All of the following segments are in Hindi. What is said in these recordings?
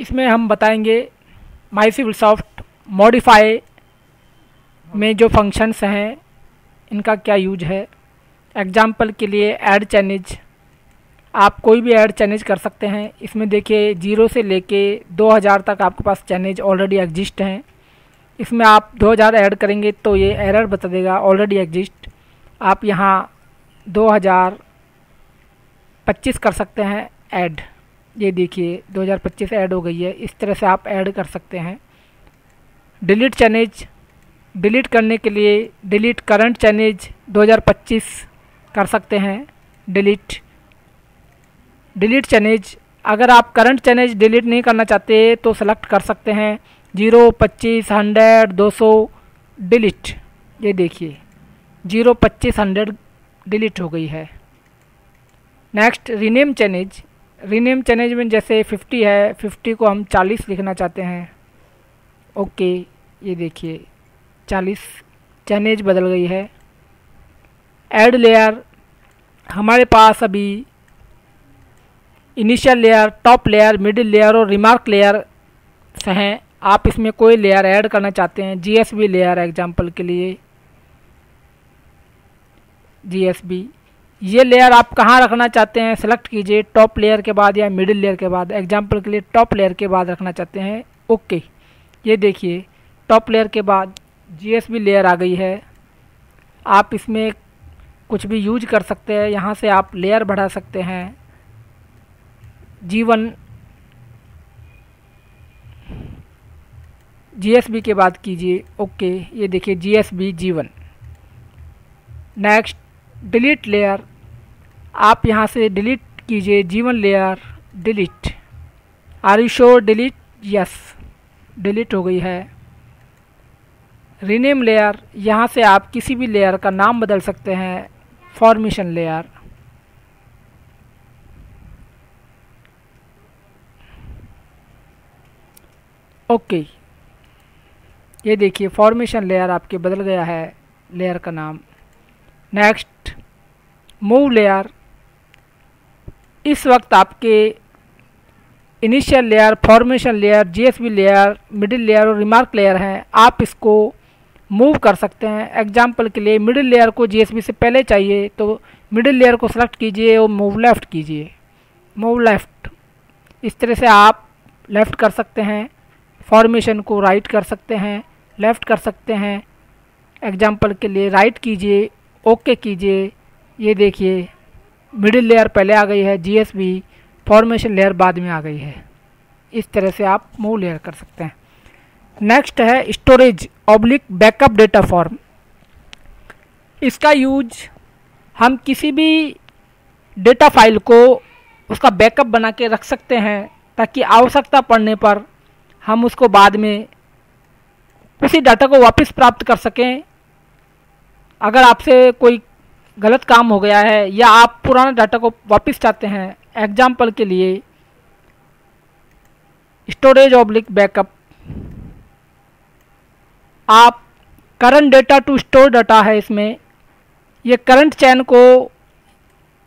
इसमें हम बताएँगे माई सिविल सॉफ्ट मॉडिफाई में जो फ़ंक्शंस हैं, इनका क्या यूज़ है। एग्ज़ाम्पल के लिए ऐड चैनेज आप कोई भी ऐड चैनेज कर सकते हैं। इसमें देखिए ज़ीरो से लेके 2000 तक आपके पास चैनेज ऑलरेडी एग्जिस्ट हैं। इसमें आप 2000 ऐड करेंगे तो ये एरर बता देगा ऑलरेडी एग्जिस्ट आप यहाँ 2025 कर सकते हैं ऐड ये देखिए 2025 ऐड हो गई है। इस तरह से आप ऐड कर सकते हैं। डिलीट चैनेज, डिलीट करने के लिए डिलीट करंट चैनेज 2025 कर सकते हैं। डिलीट डिलीट चैनेज, अगर आप करंट चैनेज डिलीट नहीं करना चाहते तो सेलेक्ट कर सकते हैं। ज़ीरो पच्चीस हंड्रेड दो सौ डिलीट। ये देखिए, ज़ीरो पच्चीस हंड्रेड डिलीट हो गई है। Next, rename change. Rename change में जैसे 50 है 50 को हम 40 लिखना चाहते हैं। ओके ये देखिए 40 चैनेज बदल गई है। ऐड लेयर हमारे पास अभी initial layer top layer middle layer और रिमार्क लेयर से हैं। आप इसमें कोई लेयर ऐड करना चाहते हैं जीएसबी लेयर एग्जांपल के लिए। जीएसबी ये लेयर आप कहाँ रखना चाहते हैं? सेलेक्ट कीजिए टॉप लेयर के बाद या मिडिल लेयर के बाद। एग्जांपल के लिए टॉप लेयर के बाद रखना चाहते हैं। ओके ये देखिए टॉप लेयर के बाद जीएसबी लेयर आ गई है। आप इसमें कुछ भी यूज़ कर सकते हैं। यहाँ से आप लेयर बढ़ा सकते हैं। जीवन जीएसबी के बाद कीजिए। ओके ये देखिए जीएसबी जीवन नेक्स्ट डिलीट लेयर आप यहाँ से डिलीट कीजिए जीवन layer delete are you sure delete yes delete हो गई है. रीनेम लेयर यहाँ से आप किसी भी लेयर का नाम बदल सकते हैं. फॉर्मेशन लेयर ओके ये देखिए फॉर्मेशन लेयर आपके बदल गया है लेयर का नाम. नेक्स्ट मूव लेयर इस वक्त आपके initial layer formation layer GSB layer middle layer और रिमार्क लेयर हैं। आप इसको मूव कर सकते हैं। एग्ज़ाम्पल के लिए मिडिल लेयर को जीएसबी से पहले चाहिए तो मिडिल लेयर को सेलेक्ट कीजिए और मूव लेफ़्ट कीजिए। मूव लेफ़्ट इस तरह से आप लेफ़्ट कर सकते हैं। फॉर्मेशन को राइट कर सकते हैं। लेफ़्ट कर सकते हैं। एग्ज़ाम्पल के लिए राइट कीजिए। ओके कीजिए। ये देखिए। मिडिल लेयर पहले आ गई है जीएसबी फॉर्मेशन लेयर बाद में आ गई है। इस तरह से आप मूव लेयर कर सकते हैं। नेक्स्ट है storage oblique backup data form इसका यूज़ हम किसी भी डेटा फ़ाइल को उसका बैकअप बना के रख सकते हैं, ताकि आवश्यकता पड़ने पर हम उसको बाद में उसी डाटा को वापस प्राप्त कर सकें। अगर आपसे कोई गलत काम हो गया है या आप पुराना डाटा को वापस चाहते हैं एग्ज़ाम्पल के लिए स्टोरेज ऑब्लिक बैकअप आप current data to store data है इसमें। ये करंट चैन को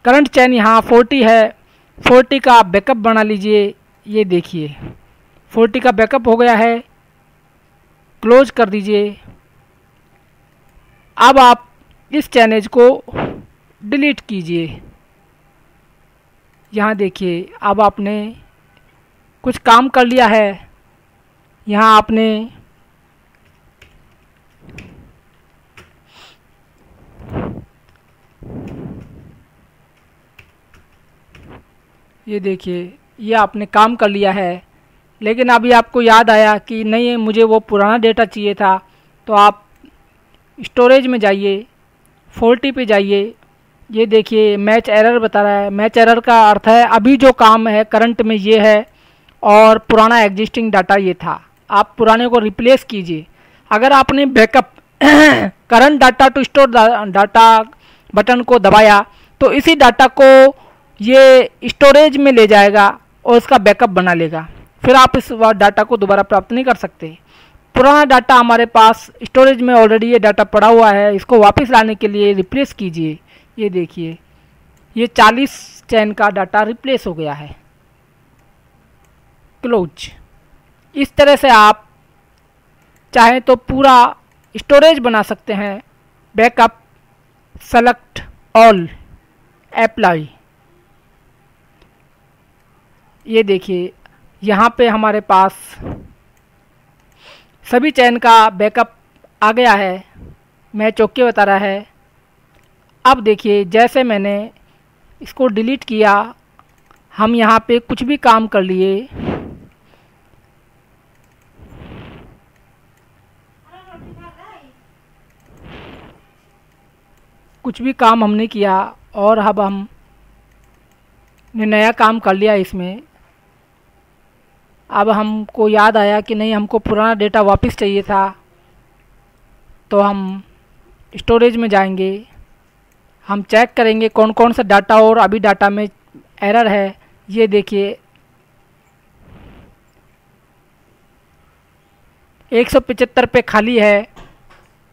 करंट चैन यहाँ 40 है। 40 का आप बैकअप बना लीजिए, ये देखिए। 40 का बैकअप हो गया है। क्लोज कर दीजिए। अब आप इस चैनेज को डिलीट कीजिए। यहाँ देखिए, अब आपने कुछ काम कर लिया है। यहाँ आपने ये देखिए, ये आपने काम कर लिया है। लेकिन अभी आपको याद आया कि नहीं, मुझे वो पुराना डेटा चाहिए था। तो आप स्टोरेज में जाइए फोल्टी पे जाइए ये देखिए मैच एरर बता रहा है। मैच एरर का अर्थ है, अभी जो काम है करंट में ये है और पुराना एग्जिस्टिंग डाटा ये था। आप पुराने को रिप्लेस कीजिए। अगर आपने backup current data to store data button को दबाया तो इसी डाटा को ये स्टोरेज में ले जाएगा और इसका बैकअप बना लेगा। फिर आप इस डाटा को दोबारा प्राप्त नहीं कर सकते। पुराना डाटा हमारे पास स्टोरेज में ऑलरेडी ये डाटा पड़ा हुआ है, इसको वापस लाने के लिए रिप्लेस कीजिए। ये देखिए, ये 40 चैन का डाटा रिप्लेस हो गया है। क्लोज। इस तरह से आप चाहें तो पूरा स्टोरेज बना सकते हैं। Backup, select, all, apply. ये देखिए, यहाँ पे हमारे पास सभी चैन का बैकअप आ गया है। मैं चौके बता रहा है अब देखिए, जैसे मैंने इसको डिलीट किया, हम यहाँ पे कुछ भी काम कर लिए। कुछ भी काम हमने किया और अब हम ने नया काम कर लिया इसमें। अब हमको याद आया कि नहीं, हमको पुराना डेटा वापस चाहिए था तो हम स्टोरेज में जाएँगे। हम चेक करेंगे कौन कौन सा डाटा और अभी डाटा में एरर है, ये देखिए। एक सौ पचहत्तर पे खाली है,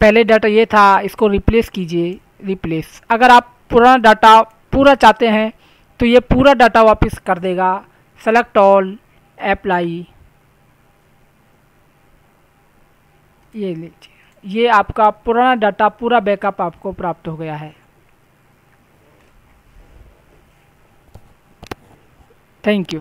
पहले डाटा ये था, इसको रिप्लेस कीजिए रिप्लेस अगर आप पुराना डाटा पूरा चाहते हैं तो ये पूरा डाटा वापस कर देगा। सेलेक्ट ऑल अप्लाई ये लीजिए। ये आपका पुराना डाटा पूरा बैकअप आपको प्राप्त हो गया है। Thank you